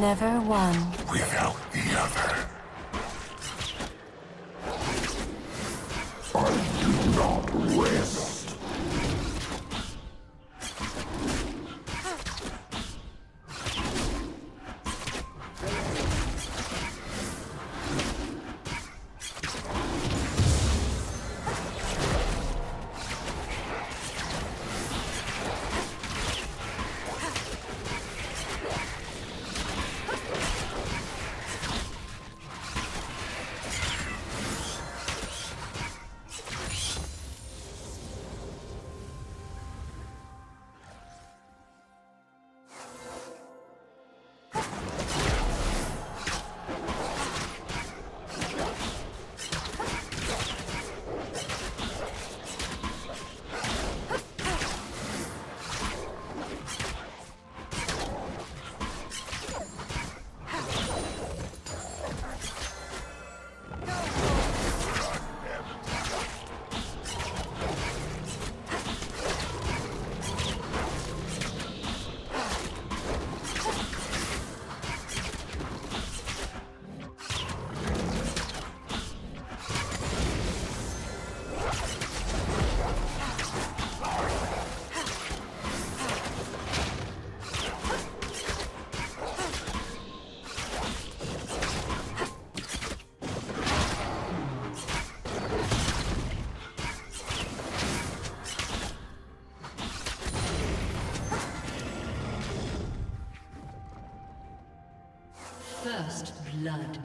Never one. without the other. I do not rest. First blood.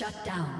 Shut down.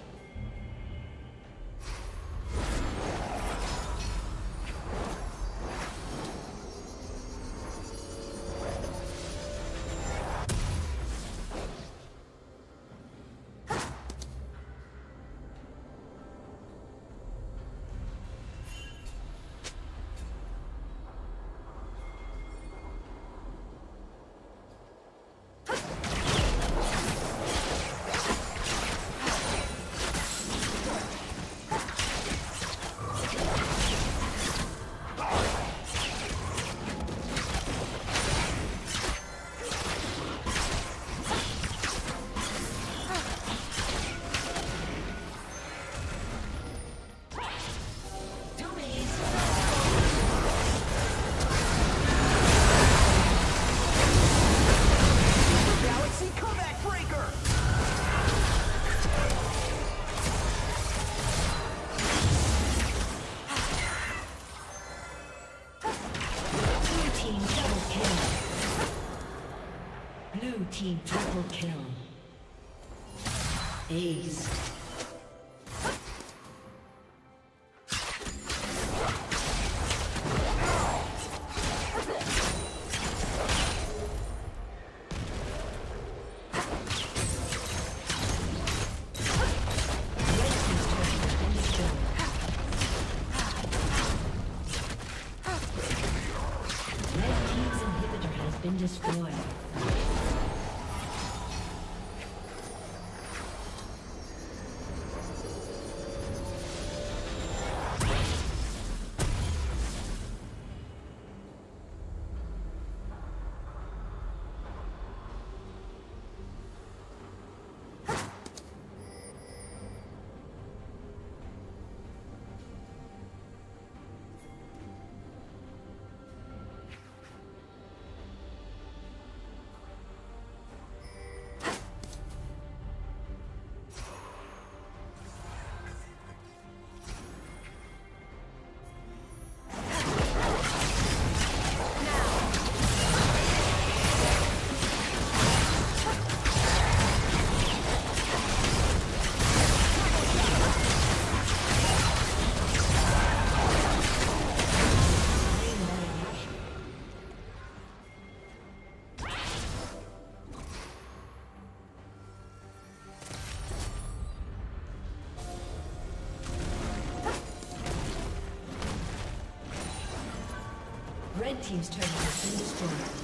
Destroyed. Team's has been destroyed.